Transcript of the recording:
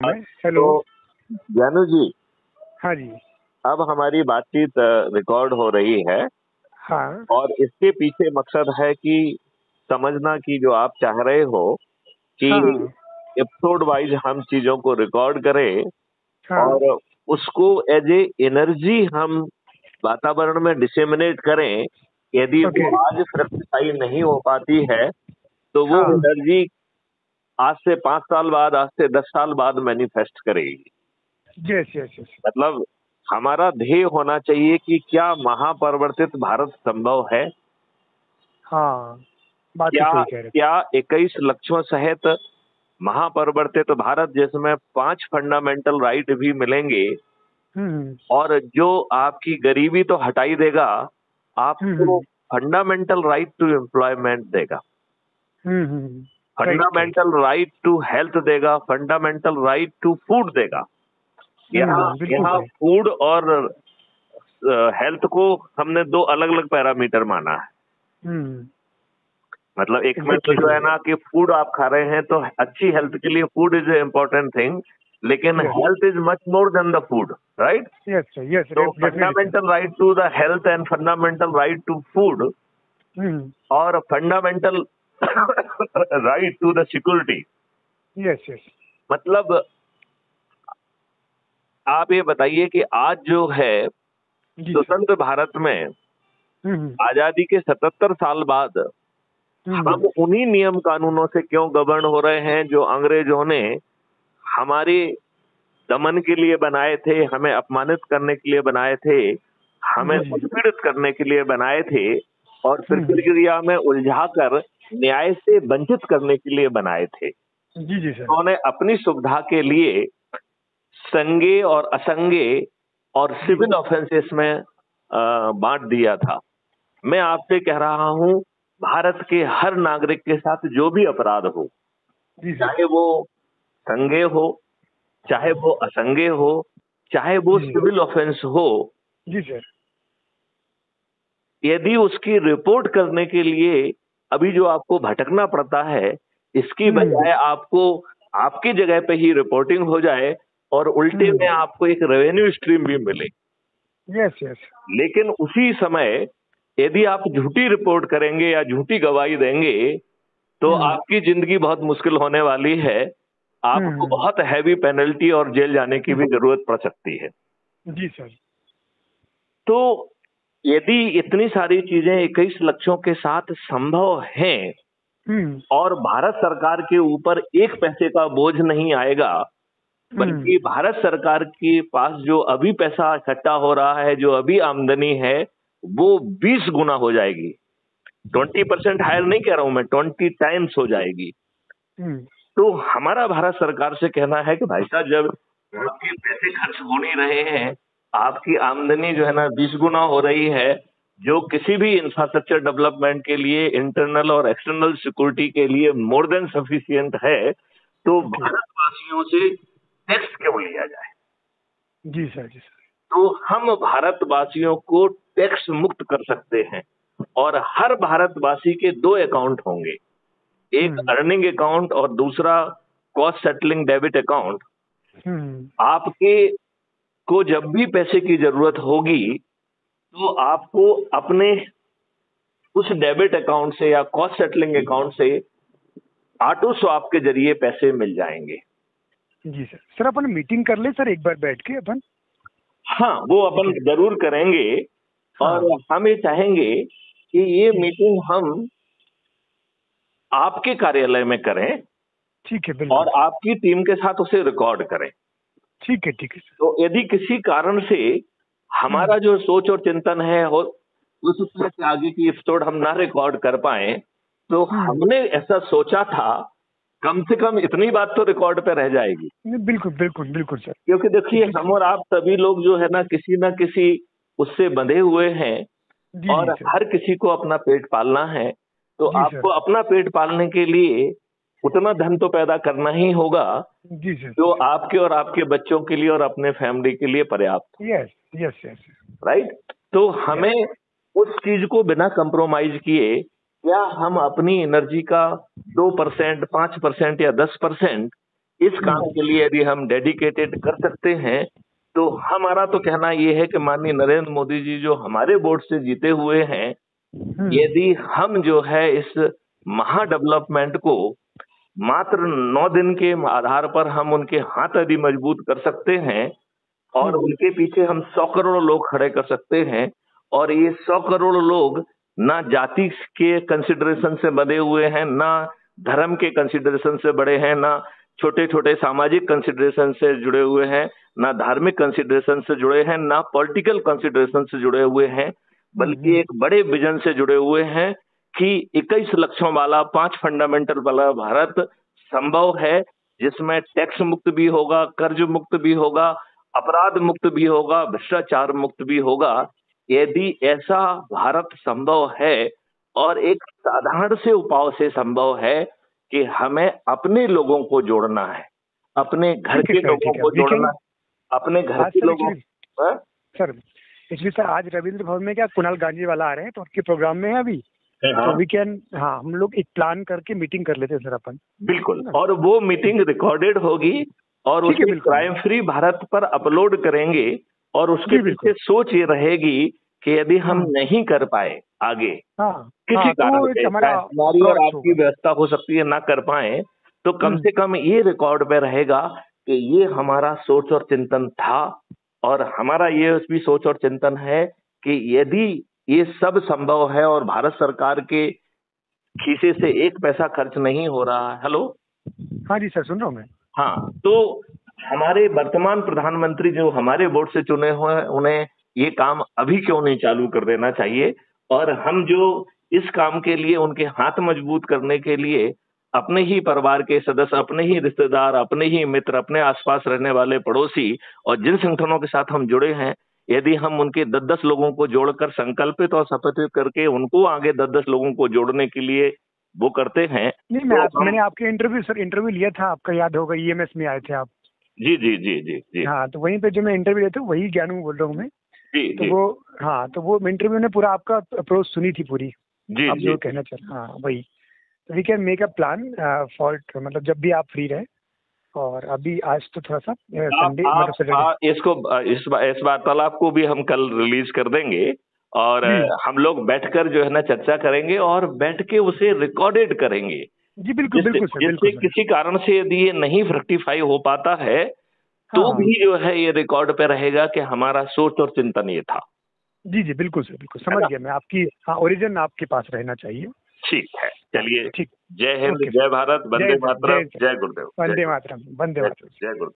Hello तो ज्ञानू जी हाँ जी। अब हमारी बातचीत रिकॉर्ड हो रही है। हाँ। और इसके पीछे मकसद है कि समझना कि जो आप चाह रहे हो कि हाँ। एपिसोड वाइज हम चीज़ों को रिकॉर्ड करें हाँ। और उसको एज ए एनर्जी हम वातावरण में डिसेमिनेट करें। यदि Okay. आज फ्रक्टिफाई नहीं हो पाती है तो वो हाँ। एनर्जी आज से पाँच साल बाद आज से दस साल बाद मैनिफेस्ट करेगी। यस यस यस मतलब हमारा ध्येय होना चाहिए कि क्या महापरिवर्तित भारत संभव है। हाँ बात तो क्या क्या इक्कीस लक्ष्यों सहित महापरिवर्तित भारत जिसमें पाँच फंडामेंटल राइट भी मिलेंगे हम्म और जो आपकी गरीबी तो हटाई देगा आपको hmm. Fundamental right to employment देगा। Hmm hmm. Fundamental right to health देगा फंडामेंटल राइट टू फ़ूड देगा। यहाँ यहाँ फ़ूड और हेल्थ uh, को हमने दो अलग अलग पैरामीटर माना है। हम्म। मतलब एक में तो जो है ना कि फ़ूड आप खा रहे हैं तो अच्छी हेल्थ के लिए food is a important thing लेकिन health is much more than the food right yes sir yes तो fundamental right to the health and fundamental right to food और fundamental right to the security yes yes मतलब आप ये बताइए कि आज जो है स्वतंत्र भारत में हम्म आज़ादी के 77 साल बाद हम्म हम उन्हीं नियम कानूनों से क्यों गवर्न हो रहे हैं जो अंग्रेज़ों ने हमारे दमन के लिए बनाए थे हमें अपमानित करने के लिए बनाए थे हमें। उत्पीड़ित करने के लिए बनाए थे और फिर हम्म। प्रक्रिया में उलझाकर न्याय से वंचित करने के लिए बनाए थे। जी जी सर। उन्होंने अपनी सुविधा के लिए संगे और असंगे और सिविल ऑफेंसेस में बांट दिया था। मैं आपसे कह रहा हूँ भारत के हर नागरिक के साथ जो भी अपराध हो चाहे वो संगे हो चाहे वो असंगे हो चाहे वो सिविल ऑफेंस हो जी सर। यदि उसकी रिपोर्ट करने के लिए अभी जो आपको भटकना पड़ता है इसकी हम्म। बजाय आपको आपकी जगह पे ही रिपोर्टिंग हो जाए और उल्टे हम्म। में आपको एक रेवेन्यू स्ट्रीम भी मिले यस यस लेकिन उसी समय यदि आप झूठी रिपोर्ट करेंगे या झूठी गवाही देंगे तो हम्म। आपकी ज़िंदगी बहुत मुश्किल होने वाली है आपको। बहुत हैवी पेनल्टी और जेल जाने की भी ज़रूरत पड़ सकती है जी सर तो यदि इतनी सारी चीज़ें इक्कीस लक्ष्यों के साथ संभव हैं हम्म। और भारत सरकार के ऊपर एक पैसे का बोझ नहीं आएगा बल्कि भारत सरकार के पास जो अभी पैसा इकट्ठा हो रहा है जो अभी आमदनी है वो 20 गुना हो जाएगी। 20 परसेंट हायर नहीं कह रहा हूँ मैं 20 टाइम्स हो जाएगी। हम्म। तो हमारा भारत सरकार से कहना है कि भाई साहब जब आपके पैसे खर्च हो नहीं रहे हैं आपकी आमदनी जो है ना बीस गुना हो रही है जो किसी भी इंफ्रास्ट्रक्चर डेवलपमेंट के लिए इंटरनल और एक्सटर्नल सिक्योरिटी के लिए मोर देन सफिशियंट है तो भारतवासियों से टैक्स क्यों लिया जाए? जी सर जी सर। तो हम भारतवासियों को टैक्स मुक्त कर सकते हैं और हर भारतवासी के दो अकाउंट होंगे। एक हम्म। अर्निंग अकाउंट और दूसरा cost settling debit account hmm. आपके को जब भी पैसे की ज़रूरत होगी तो आपको अपने उस डेबिट अकाउंट से या कॉस्ट सेटलिंग अकाउंट से ऑटो स्वाप के ज़रिए पैसे मिल जाएँगे। जी सर। सर अपन मीटिंग कर ले सर एक बार बैठ के अपन। हाँ वो अपन ज़रूर करेंगे और हम ये चाहेंगे कि ये मीटिंग हम आपके कार्यालय में करें ठीक है और आपकी टीम के साथ उसे रिकॉर्ड करें। ठीक है ठीक है तो यदि किसी कारण से हमारा जो सोच और चिंतन है हो उस उसमें से आगे की एपिसोड हम ना रिकॉर्ड कर पाए तो हम्म। हमने ऐसा सोचा था कम से कम इतनी बात तो रिकॉर्ड पे रह जाएगी। बिल्कुल बिल्कुल बिल्कुल सर क्योंकि देखिए हम और आप सभी लोग जो है ना किसी ना किसी उससे बंधे हुए हैं और हर किसी को अपना पेट पालना है। तो आपको अपना पेट पालने के लिए उतना धन तो पैदा करना ही होगा जी सर जो आपके और आपके बच्चों के लिए और अपने फैमिली के लिए पर्याप्त यस यस यस राइट तो हमें उस चीज़ को बिना कंप्रोमाइज किए क्या हम अपनी एनर्जी का दो परसेंट पाँच परसेंट या दस परसेंट इस काम के लिए यदि हम डेडिकेटेड कर सकते हैं तो हमारा तो कहना ये है कि माननीय नरेंद्र मोदी जी जो हमारे वोट से जीते हुए हैं हम्म, यदि हम जो है इस महा डेवलपमेंट को मात्र नौ दिन के आधार पर हम उनके हाथ यदि मज़बूत कर सकते हैं और हम्म। उनके पीछे हम सौ करोड़ लोग खड़े कर सकते हैं और ये सौ करोड़ लोग ना जाति के कंसिडरेशन से बने हुए हैं ना धर्म के कंसिडरेशन से बड़े हैं ना छोटे छोटे सामाजिक कंसिडरेशन से जुड़े हुए हैं ना धार्मिक कंसिडरेशन से जुड़े हैं ना पॉलिटिकल कंसिडरेशन से जुड़े हुए हैं बल्कि हम्म। एक बड़े विजन से जुड़े हुए हैं कि 21 लक्षों वाला पाँच फंडामेंटल वाला भारत संभव है जिसमें टैक्स मुक्त भी होगा कर्ज मुक्त भी होगा अपराध मुक्त भी होगा भ्रष्टाचार मुक्त भी होगा। यदि ऐसा भारत संभव है और एक साधारण से उपाय से संभव है कि हमें अपने लोगों को जोड़ना है अपने घर के लोगों को जोड़ना है अपने घर के लोगों हाँ? सर एक्चुअली सर आज रविंद्र भवन में क्या कुणाल गांधी वाला आ रहे हैं? तो उनके प्रोग्राम में है अभी? वी कैन हाँ हम लोग एक प्लान करके मीटिंग कर लेते हैं सर अपन बिल्कुल और वो मीटिंग रिकॉर्डेड होगी और है, बिल्कुल। क्राइम फ्री भारत पर अपलोड करेंगे और उसके पीछे सोच ये रहेगी कि यदि हम हाँ। नहीं कर पाए आगे हाँ किसी हाँ, तो कारण हमारा चाहे हमारी और आपकी व्यवस्था हो सकती है ना कर पाए तो कम हम्म। से कम ये रिकॉर्ड में रहेगा कि ये हमारा सोच और चिंतन था और हमारा ये भी सोच और चिंतन है कि यदि ये सब संभव है और भारत सरकार के खीसे से एक पैसा खर्च नहीं हो रहा है। हेलो हाँ जी सर सुन रहा हूँ मैं। हाँ तो हमारे वर्तमान प्रधानमंत्री जो हमारे बोर्ड से चुने हुए हैं उन्हें ये काम अभी क्यों नहीं चालू कर देना चाहिए? और हम जो इस काम के लिए उनके हाथ मज़बूत करने के लिए अपने ही परिवार के सदस्य अपने ही रिश्तेदार अपने ही मित्र अपने आसपास रहने वाले पड़ोसी और जिन संगठनों के साथ हम जुड़े हैं यदि हम उनके दस दस लोगों को जोड़कर संकल्पित और शपथित करके उनको आगे दस दस लोगों को जोड़ने के लिए वो करते हैं नहीं मैं तो आप, मैंने आपके इंटरव्यू सर इंटरव्यू लिया था आपका याद होगा ईएमएस में आए थे आप। जी जी जी जी जी। हाँ तो वहीं पे जो मैं इंटरव्यू लिया था वही ज्ञानू बोल रहा हूँ मैं। जी तो जी। वो हाँ तो वो इंटरव्यू ने पूरा आपका अप्रोच सुनी थी पूरी। जी आप जी जो। कहना चाह हाँ वही। तो we can make a plan for मतलब जब भी आप फ्री रहे और अभी आज तो थोड़ा सा संडे मतलब आप इसको इस इस वार्तालाप को भी हम कल रिलीज़ कर देंगे और हम लोग बैठकर जो है ना चर्चा करेंगे और बैठ के उसे रिकॉर्डेड करेंगे। जी बिल्कुल बिल्कुल जिससे किसी कारण से यदि ये नहीं फ्रक्टिफाई हो पाता है तो हाँ। भी जो है ये रिकॉर्ड पे रहेगा कि हमारा सोच और चिंतन ये था। जी जी बिल्कुल सर बिल्कुल है समझ गया मैं। आपकी हाँ ओरिजिन आपके पास रहना चाहिए। ठीक है चलिए। ठीक जय हिंद जय भारत वंदे मातरम जय- गुरुदेव वंदे मातरम वंदे मातरम। जय गुरुदेव